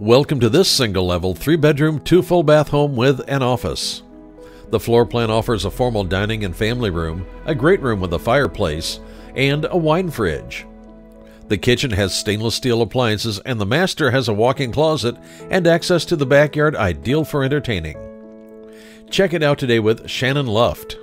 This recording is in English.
Welcome to this single level, three bedroom, two full bath home with an office. The floor plan offers a formal dining and family room, a great room with a fireplace, and a wine fridge. The kitchen has stainless steel appliances, and the master has a walk in closet and access to the backyard ideal for entertaining. Check it out today with Shannan Luft.